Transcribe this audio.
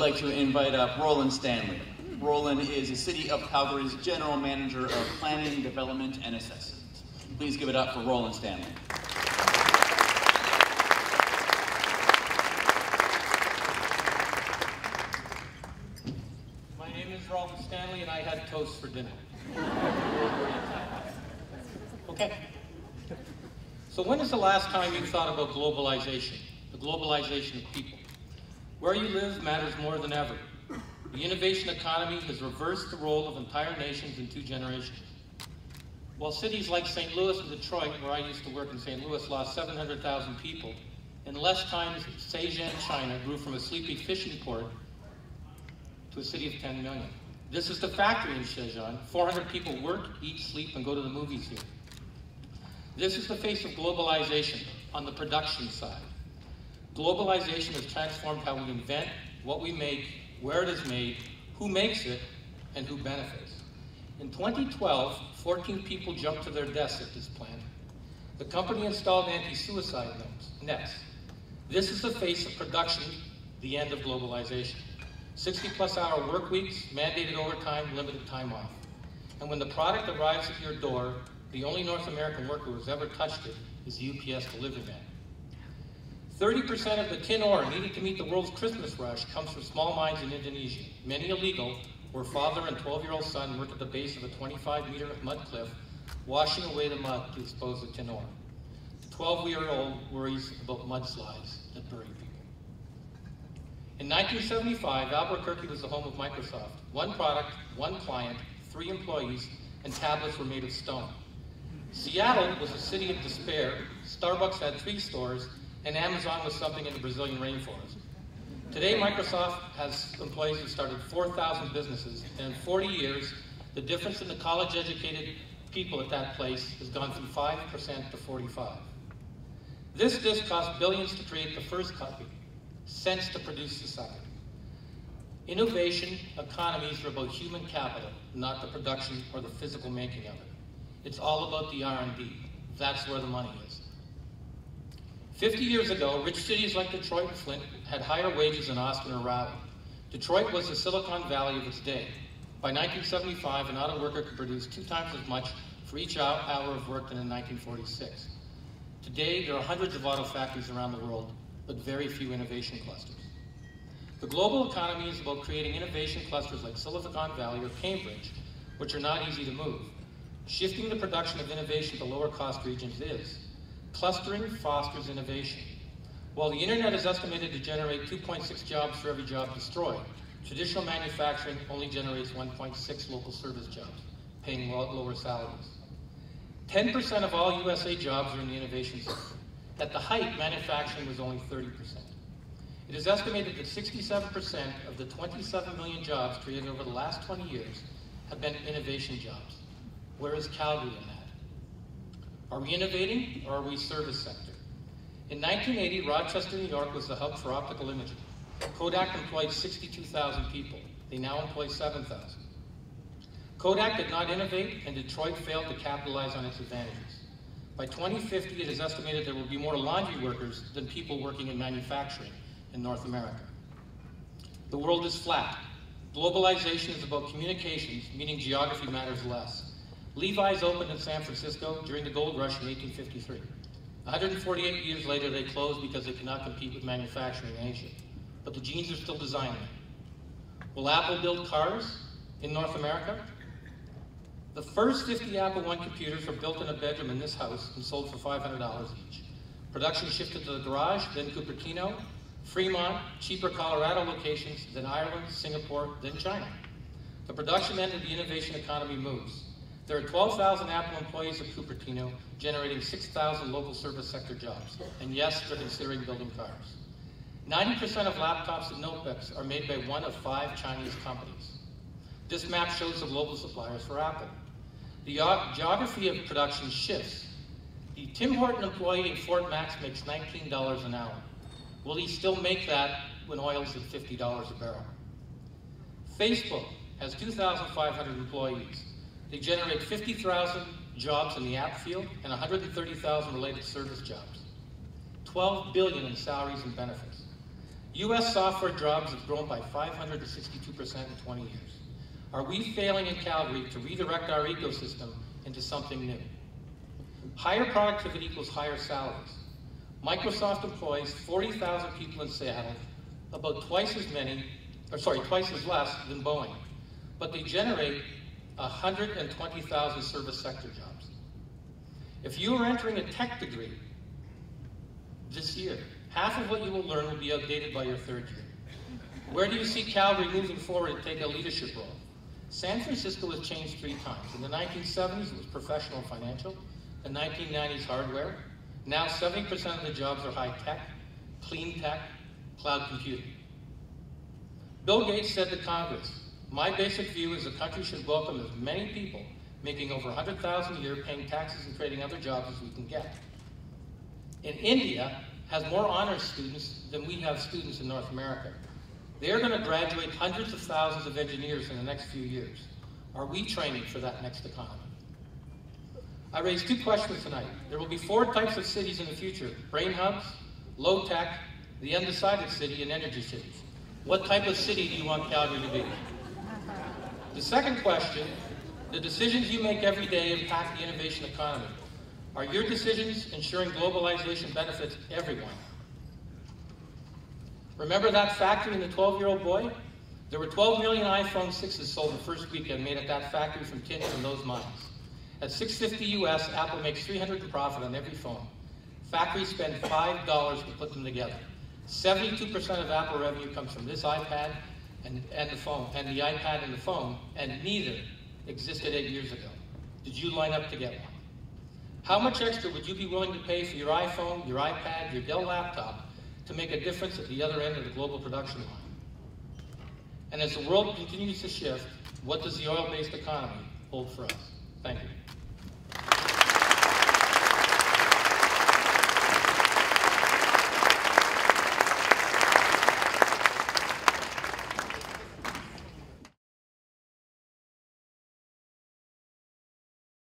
I'd like to invite up Rollin Stanley. Rollin is the City of Calgary's General Manager of Planning, Development, and Assessment. Please give it up for Rollin Stanley. My name is Rollin Stanley and I had toast for dinner. Okay. So when is the last time you thought about globalization? The globalization of people. Where you live matters more than ever. The innovation economy has reversed the role of entire nations in two generations. While cities like St. Louis and Detroit, where I used to work in St. Louis, lost 700,000 people, in less time, Shenzhen, China grew from a sleepy fishing port to a city of 10 million. This is the factory in Shenzhen. 400 people work, eat, sleep, and go to the movies here. This is the face of globalization on the production side. Globalization has transformed how we invent, what we make, where it is made, who makes it, and who benefits. In 2012, 14 people jumped to their deaths at this plant. The company installed anti-suicide nets. This is the face of production, the end of globalization. 60 plus hour work weeks, mandated overtime, limited time off. And when the product arrives at your door, the only North American worker who has ever touched it is the UPS delivery man. 30% of the tin ore needed to meet the world's Christmas rush comes from small mines in Indonesia, many illegal, where father and 12-year-old son work at the base of a 25-meter mud cliff, washing away the mud to expose the tin ore. The 12-year-old worries about mudslides that bury people. In 1975, Albuquerque was the home of Microsoft. One product, one client, three employees, and tablets were made of stone. Seattle was a city of despair. Starbucks had three stores, and Amazon was something in the Brazilian rainforest. Today, Microsoft has employees who started 4,000 businesses, and in 40 years, the difference in the college-educated people at that place has gone from 5% to 45. This disk cost billions to create the first copy, cents to produce the second. Innovation economies are about human capital, not the production or the physical making of it. It's all about the R&D. That's where the money is. 50 years ago, rich cities like Detroit and Flint had higher wages than Austin or Raleigh. Detroit was the Silicon Valley of its day. By 1975, an auto worker could produce two times as much for each hour of work than in 1946. Today, there are hundreds of auto factories around the world, but very few innovation clusters. The global economy is about creating innovation clusters like Silicon Valley or Cambridge, which are not easy to move. Shifting the production of innovation to lower cost regions is. Clustering fosters innovation. While the internet is estimated to generate 2.6 jobs for every job destroyed, traditional manufacturing only generates 1.6 local service jobs, paying lower salaries. 10% of all USA jobs are in the innovation sector. At the height, manufacturing was only 30%. It is estimated that 67% of the 27 million jobs created over the last 20 years have been innovation jobs. Where is Calgary in that? Are we innovating or are we service sector? In 1980, Rochester, New York was the hub for optical imaging. Kodak employed 62,000 people. They now employ 7,000. Kodak did not innovate and Detroit failed to capitalize on its advantages. By 2050, it is estimated there will be more laundry workers than people working in manufacturing in North America. The world is flat. Globalization is about communications, meaning geography matters less. Levi's opened in San Francisco during the gold rush in 1853. 148 years later, they closed because they cannot compete with manufacturing in Asia. But the jeans are still designing. Will Apple build cars in North America? The first 50 Apple I computers were built in a bedroom in this house and sold for $500 each. Production shifted to the garage, then Cupertino, Fremont, cheaper Colorado locations, then Ireland, Singapore, then China. The production end of the innovation economy moves. There are 12,000 Apple employees at Cupertino, generating 6,000 local service sector jobs. And yes, they're considering building cars. 90% of laptops and notebooks are made by one of five Chinese companies. This map shows the global suppliers for Apple. The geography of production shifts. The Tim Horton employee in Fort Max makes $19 an hour. Will he still make that when oil's at $50 a barrel? Facebook has 2,500 employees. They generate 50,000 jobs in the app field and 130,000 related service jobs. 12 billion in salaries and benefits. US software jobs have grown by 562% in 20 years. Are we failing in Calgary to redirect our ecosystem into something new? Higher productivity equals higher salaries. Microsoft employs 40,000 people in Seattle, about twice as many, or sorry, twice as less than Boeing, but they generate 120,000 service sector jobs. If you are entering a tech degree this year, half of what you will learn will be outdated by your third year. Where do you see Calgary moving forward to take a leadership role? San Francisco has changed three times. In the 1970s, it was professional and financial. The 1990s, hardware. Now 70% of the jobs are high tech, clean tech, cloud computing. Bill Gates said to Congress, my basic view is the country should welcome as many people making over 100,000 a year paying taxes and creating other jobs as we can get. In India, has more honors students than we have students in North America. They're going to graduate hundreds of thousands of engineers in the next few years. Are we training for that next economy? I raised two questions tonight. There will be four types of cities in the future, brain hubs, low tech, the undecided city, and energy cities. What type of city do you want Calgary to be? The second question, the decisions you make every day impact the innovation economy. Are your decisions ensuring globalization benefits everyone? Remember that factory and the 12-year-old boy? There were 12 million iPhone 6s sold the first weekend made at that factory from tin from those mines. At 650 US, Apple makes 300 in profit on every phone. Factories spend $5 to put them together. 72% of Apple revenue comes from this iPad and, and the phone, and the iPad and the phone, and neither existed eight years ago. Did you line up to get one? How much extra would you be willing to pay for your iPhone, your iPad, your Dell laptop to make a difference at the other end of the global production line? And as the world continues to shift, what does the oil-based economy hold for us? Thank you.